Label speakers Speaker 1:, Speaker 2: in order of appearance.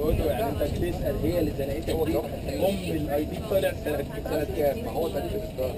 Speaker 1: برضه يعني انت بتسال هي اللي زنقتك دي ام الاي دي طلع سنه سنه كام؟ ما هو ده الإصدار